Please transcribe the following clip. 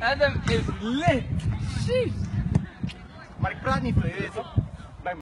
Adam is lit. Maar ik praat niet veel, je weet toch?